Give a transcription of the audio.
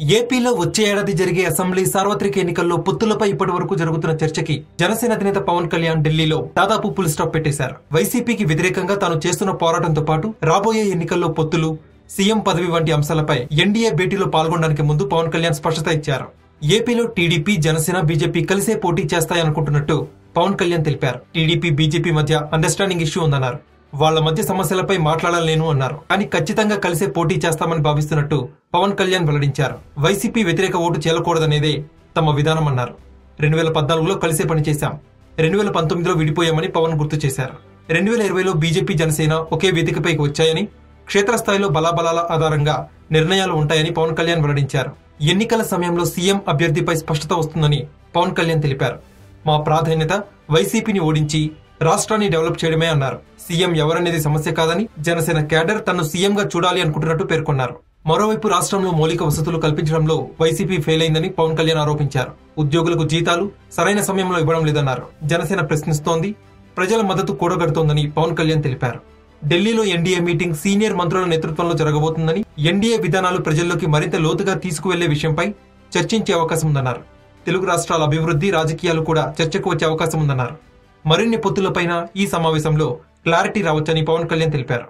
ఏపీలో వచ్చే ఏడాది జరిగే అసెంబ్లీ సార్వత్రిక ఎన్నికల్లో పొత్తులపై ఇప్పటి వరకు జరుగుతున్న చర్చకి జనసేన అధినేత పవన్ కళ్యాణ్ ఢిల్లీలో దాదాపు ఫుల్ స్టాప్ పెట్టేశారు. వైసీపీకి వ్యతిరేకంగా తాను చేస్తున్న పోరాటంతో పాటు రాబోయే ఎన్నికల్లో పొత్తులు సీఎం పదవి వంటి అంశాలపై ఎన్డీఏ భేటీలో పాల్గొనడానికి ముందు పవన్ కళ్యాణ్ స్పష్టత ఇచ్చారు. ఏపీలో టీడీపీ జనసేన బీజేపీ కలిసే పోటీ చేస్తాయనుకుంటున్నట్టు పవన్ కళ్యాణ్ తెలిపారు. టీడీపీ బీజేపీ మధ్య అండర్స్టాండింగ్ ఇష్యూ ఉందన్నారు. వాళ్ళ మధ్య సమస్యలపై మాట్లాడలేను అన్నారు. కానీ ఖచ్చితంగా కలిసే పోటీ చేస్తామని భావిస్తున్నట్టు పవన్ కళ్యాణ్ వెల్లడించారు. వైసీపీ వ్యతిరేక ఓటు చేలకూడదనేదే తమ విధానం అన్నారు. రెండు వేల పద్నాలుగులో కలిసే పనిచేశాం రెండు వేల పంతొమ్మిదిలో విడిపోయామని పవన్ గుర్తు చేశారు. రెండు వేల ఇరవైలో బీజేపీ జనసేన ఒకే వేదికపైకి వచ్చాయని క్షేత్రస్థాయిలో బలాబలాల ఆధారంగా నిర్ణయాలు ఉంటాయని పవన్ కళ్యాణ్ వెల్లడించారు. ఎన్నికల సమయంలో సీఎం అభ్యర్థిపై స్పష్టత వస్తుందని పవన్ కళ్యాణ్ తెలిపారు. మా ప్రాధాన్యత వైసీపీని ఓడించి రాష్ట్రాన్ని డెవలప్ చేయడమే అన్నారు. సీఎం ఎవరనేది సమస్య కాదని జనసేన క్యాడర్ తను సీఎంగా చూడాలి అనుకుంటున్నట్టు పేర్కొన్నారు. మరోవైపు రాష్ట్రంలో మౌలిక వసతులు కల్పించడంలో వైసీపీ ఫెయిల్ అయిందని పవన్ కళ్యాణ్ ఆరోపించారు. ఉద్యోగులకు జీతాలు సరైన సమయంలో ఇవ్వడం లేదన్నారు. జనసేన ప్రశ్నిస్తోంది ప్రజల మద్దతు కూడగడుతోందని పవన్ కళ్యాణ్ తెలిపారు. ఢిల్లీలో ఎన్డీఏ మీటింగ్ సీనియర్ మంత్రుల నేతృత్వంలో జరగబోతుందని ఎన్డీఏ విధానాలు ప్రజల్లోకి మరింత లోతుగా తీసుకువెళ్ళే విషయంపై చర్చించే అవకాశం ఉందన్నారు తెలుగు రాష్ట్రాల అభివృద్ధి రాజకీయాలు కూడా చర్చకు వచ్చే అవకాశం ఉందన్నారు మరిన్ని పొత్తులపైన ఈ సమావేశంలో క్లారిటీ రావచ్చని పవన్ కళ్యాణ్ తెలిపారు.